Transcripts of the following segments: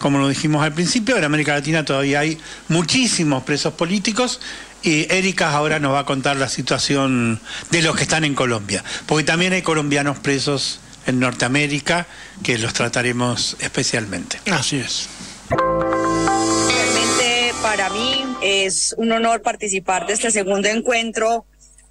como lo dijimos al principio, en América Latina todavía hay muchísimos presos políticos y Erika ahora nos va a contar la situación de los que están en Colombia, porque también hay colombianos presos en Norteamérica que los trataremos especialmente. Así es. Realmente para mí es un honor participar de este segundo encuentro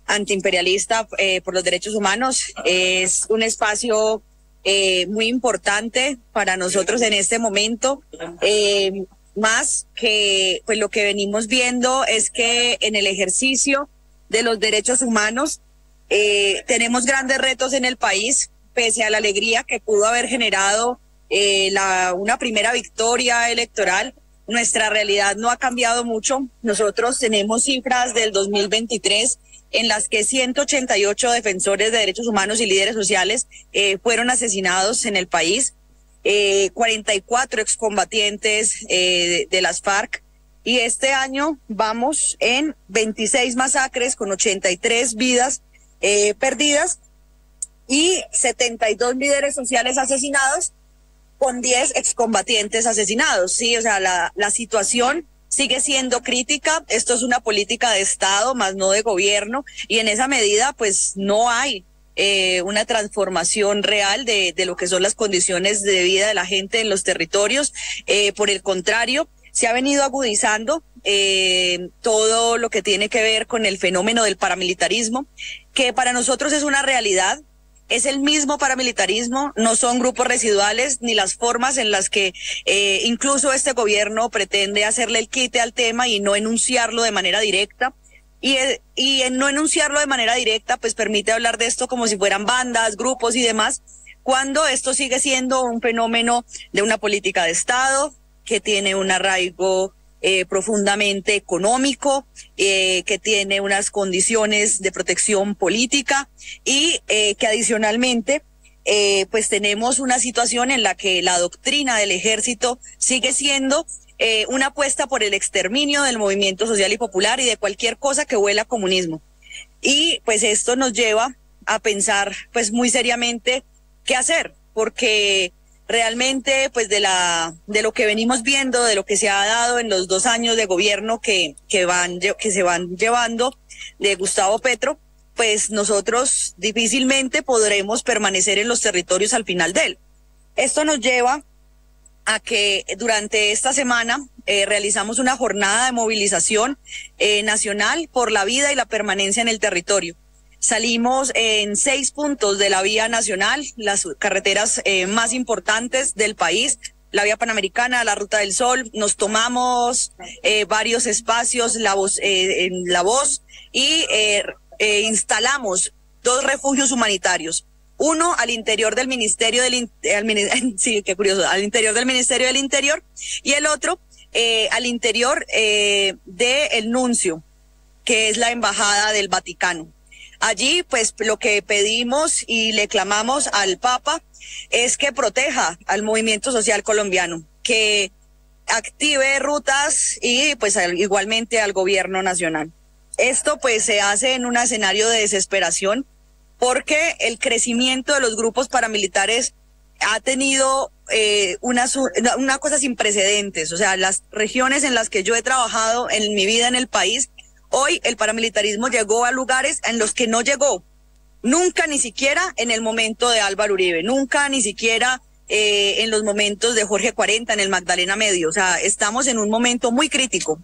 antiimperialista eh, por los derechos humanos. Es un espacio eh, muy importante para nosotros en este momento. Eh, más que pues lo que venimos viendo es que en el ejercicio de los derechos humanos eh, tenemos grandes retos en el país, pese a la alegría que pudo haber generado la, una primera victoria electoral. Nuestra realidad no ha cambiado mucho. Nosotros tenemos cifras del 2023 en las que 188 defensores de derechos humanos y líderes sociales eh, fueron asesinados en el país eh, 44 excombatientes eh, de, las FARC. Y este año vamos en 26 masacres con 83 vidas eh, perdidas y 72 líderes sociales asesinados con 10 excombatientes asesinados. Sí, o sea, la situación sigue siendo crítica. Esto es una política de Estado, más no de gobierno. Y en esa medida, pues no hay eh, una transformación real de, de, lo que son las condiciones de vida de la gente en los territorios. Eh, por el contrario, se ha venido agudizando eh, todo lo que tiene que ver con el fenómeno del paramilitarismo, que para nosotros es una realidad. Es el mismo paramilitarismo, no son grupos residuales ni las formas en las que eh, incluso este gobierno pretende hacerle el quite al tema y no enunciarlo de manera directa. Y, y en no enunciarlo de manera directa, pues permite hablar de esto como si fueran bandas, grupos y demás, cuando esto sigue siendo un fenómeno de una política de Estado que tiene un arraigo eh, profundamente económico, eh, que tiene unas condiciones de protección política y eh, que adicionalmente eh, pues tenemos una situación en la que la doctrina del ejército sigue siendo eh, una apuesta por el exterminio del movimiento social y popular y de cualquier cosa que huela a comunismo. Y pues esto nos lleva a pensar pues muy seriamente qué hacer, porque realmente pues de la de lo que venimos viendo, de lo que se ha dado en los dos años de gobierno que que van que se van llevando de Gustavo Petro, pues nosotros difícilmente podremos permanecer en los territorios al final de él. Esto nos lleva a que durante esta semana eh, realizamos una jornada de movilización eh, nacional por la vida y la permanencia en el territorio. Salimos en seis puntos de la vía nacional, las carreteras eh, más importantes del país, la vía panamericana, la ruta del sol. Nos tomamos eh, varios espacios, la voz, eh, en la voz y instalamos dos refugios humanitarios uno al interior del Ministerio del al, sí, qué curioso, al interior del Ministerio del Interior y el otro eh, al interior eh, del Nuncio, que es la embajada del Vaticano. Allí, pues, lo que pedimos y le clamamos al Papa es que proteja al movimiento social colombiano, que active rutas y, pues, igualmente al gobierno nacional. Esto, pues, se hace en un escenario de desesperación porque el crecimiento de los grupos paramilitares ha tenido eh, una, una cosa sin precedentes. O sea, las regiones en las que yo he trabajado en mi vida en el país, hoy el paramilitarismo llegó a lugares en los que no llegó. Nunca ni siquiera en el momento de Álvaro Uribe, nunca ni siquiera eh, en los momentos de Jorge 40 en el Magdalena Medio. O sea, estamos en un momento muy crítico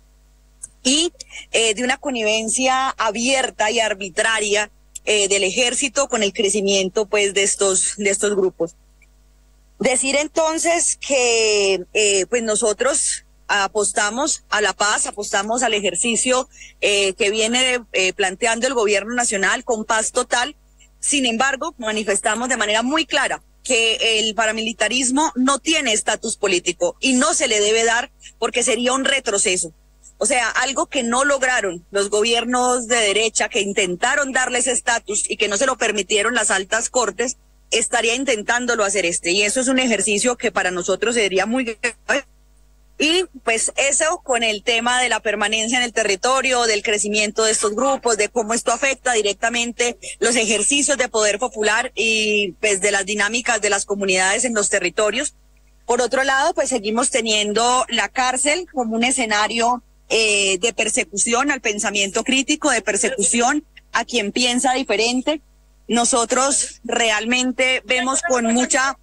y eh, de una connivencia abierta y arbitraria eh, del ejército con el crecimiento pues de estos de estos grupos. Decir entonces que eh, pues nosotros apostamos a la paz, apostamos al ejercicio eh, que viene eh, planteando el gobierno nacional con paz total. Sin embargo, manifestamos de manera muy clara que el paramilitarismo no tiene estatus político y no se le debe dar porque sería un retroceso. O sea, algo que no lograron los gobiernos de derecha que intentaron darles estatus y que no se lo permitieron las altas cortes, estaría intentándolo hacer este. Y eso es un ejercicio que para nosotros sería muy grave. Y pues eso con el tema de la permanencia en el territorio, del crecimiento de estos grupos, de cómo esto afecta directamente los ejercicios de poder popular y pues de las dinámicas de las comunidades en los territorios. Por otro lado, pues seguimos teniendo la cárcel como un escenario eh, de persecución al pensamiento crítico, de persecución a quien piensa diferente. Nosotros realmente vemos con mucha,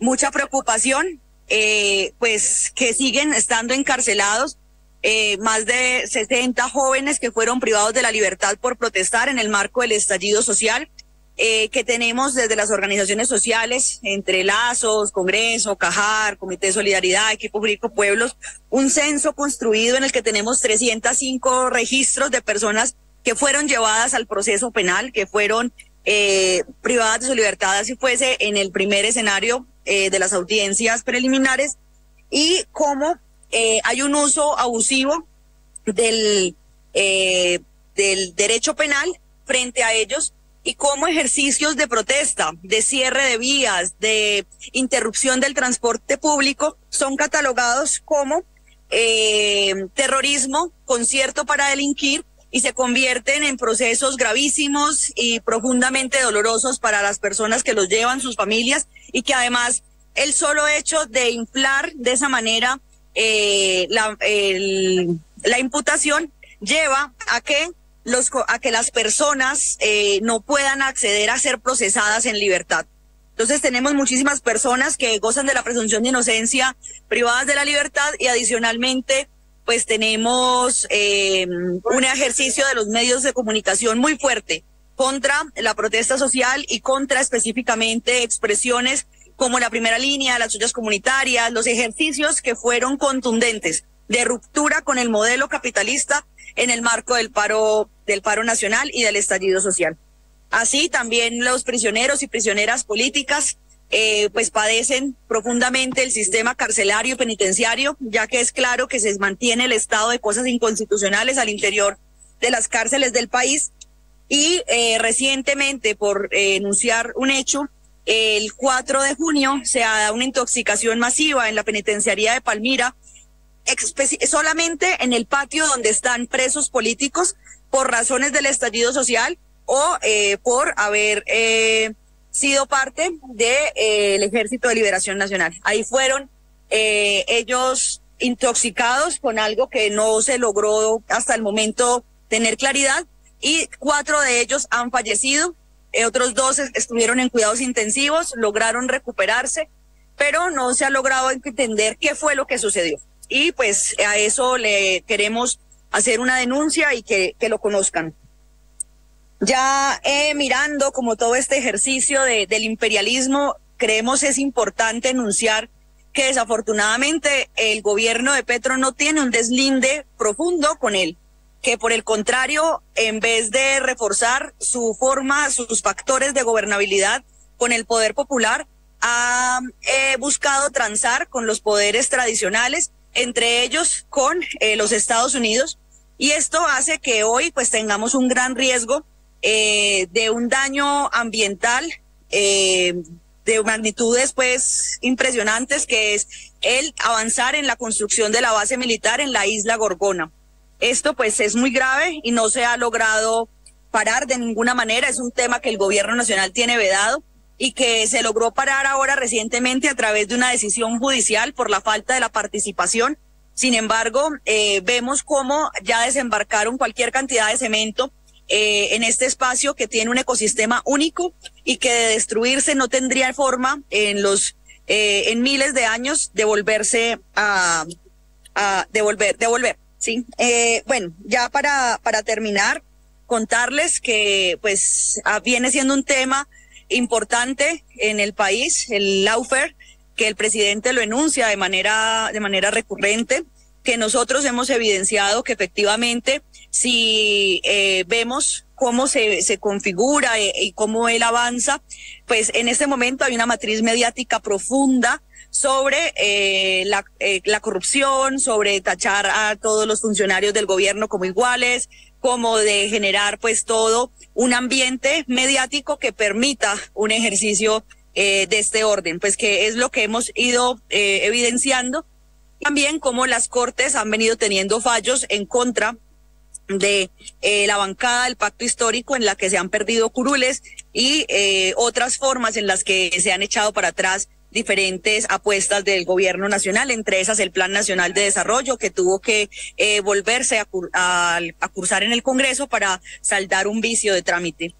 mucha preocupación, eh, pues que siguen estando encarcelados eh, más de 60 jóvenes que fueron privados de la libertad por protestar en el marco del estallido social. Eh, que tenemos desde las organizaciones sociales, entre Lazos, Congreso, Cajar, Comité de Solidaridad, Equipo Jurídico Pueblos, un censo construido en el que tenemos 305 registros de personas que fueron llevadas al proceso penal, que fueron eh, privadas de su libertad, así fuese en el primer escenario eh, de las audiencias preliminares, y cómo eh, hay un uso abusivo del, eh, del derecho penal frente a ellos y como ejercicios de protesta, de cierre de vías, de interrupción del transporte público son catalogados como terrorismo, concierto para delinquir y se convierten en procesos gravísimos y profundamente dolorosos para las personas que los llevan, sus familias, y que además el solo hecho de inflar de esa manera eh, la, imputación lleva a que los, a que las personas eh, no puedan acceder a ser procesadas en libertad. Entonces tenemos muchísimas personas que gozan de la presunción de inocencia privadas de la libertad y adicionalmente pues tenemos eh, un ejercicio de los medios de comunicación muy fuerte contra la protesta social y contra específicamente expresiones como la primera línea, las ollas comunitarias, los ejercicios que fueron contundentes de ruptura con el modelo capitalista en el marco del paro, del paro nacional y del estallido social. Así también los prisioneros y prisioneras políticas eh, pues padecen profundamente el sistema carcelario y penitenciario, ya que es claro que se mantiene el estado de cosas inconstitucionales al interior de las cárceles del país. Y eh, recientemente, por eh, enunciar un hecho, el 4 de junio se dado una intoxicación masiva en la penitenciaría de Palmira, solamente en el patio donde están presos políticos por razones del estallido social o por haber sido parte del de, eh, Ejército de Liberación Nacional. Ahí fueron eh, ellos intoxicados con algo que no se logró hasta el momento tener claridad y cuatro de ellos han fallecido. Eh, otros dos estuvieron en cuidados intensivos, lograron recuperarse, pero no se ha logrado entender qué fue lo que sucedió y pues a eso le queremos hacer una denuncia y que, que lo conozcan. Ya eh, mirando como todo este ejercicio de, del imperialismo, creemos es importante enunciar que desafortunadamente el gobierno de Petro no tiene un deslinde profundo con él, que por el contrario, en vez de reforzar su forma, sus factores de gobernabilidad con el poder popular, ha eh, buscado transar con los poderes tradicionales entre ellos con eh, los Estados Unidos. Y esto hace que hoy pues tengamos un gran riesgo eh, de un daño ambiental eh, de magnitudes pues impresionantes que es el avanzar en la construcción de la base militar en la isla Gorgona. Esto pues es muy grave y no se ha logrado parar de ninguna manera. Es un tema que el gobierno nacional tiene vedado y que se logró parar ahora recientemente a través de una decisión judicial por la falta de la participación. Sin embargo, eh, vemos cómo ya desembarcaron cualquier cantidad de cemento eh, en este espacio que tiene un ecosistema único y que de destruirse no tendría forma en los eh, en miles de años de volverse a, a devolver devolver sí eh, bueno ya para para terminar contarles que pues ah, viene siendo un tema importante en el país, el Laufer, que el presidente lo enuncia de manera, de manera recurrente, que nosotros hemos evidenciado que efectivamente si eh, vemos cómo se, se configura eh, y cómo él avanza, pues en este momento hay una matriz mediática profunda sobre eh, la, eh, la corrupción, sobre tachar a todos los funcionarios del gobierno como iguales, como de generar pues todo un ambiente mediático que permita un ejercicio eh, de este orden, pues que es lo que hemos ido evidenciando. También como las cortes han venido teniendo fallos en contra de eh, la bancada del pacto histórico en la que se han perdido curules y eh, otras formas en las que se han echado para atrás diferentes apuestas del gobierno nacional, entre esas el Plan Nacional de Desarrollo, que tuvo que eh, volverse a, cursar en el Congreso para saldar un vicio de trámite.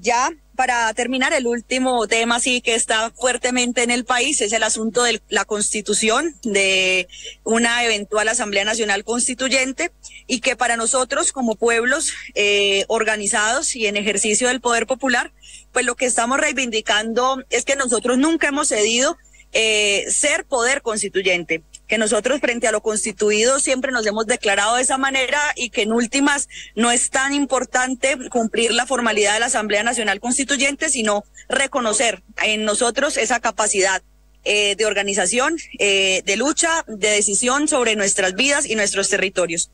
Ya para terminar, el último tema sí que está fuertemente en el país es el asunto de la constitución de una eventual Asamblea Nacional Constituyente y que para nosotros como pueblos eh, organizados y en ejercicio del poder popular, pues lo que estamos reivindicando es que nosotros nunca hemos cedido eh, ser poder constituyente, que nosotros frente a lo constituido siempre nos hemos declarado de esa manera y que en últimas no es tan importante cumplir la formalidad de la Asamblea Nacional Constituyente, sino reconocer en nosotros esa capacidad eh, de organización, eh, de lucha, de decisión sobre nuestras vidas y nuestros territorios.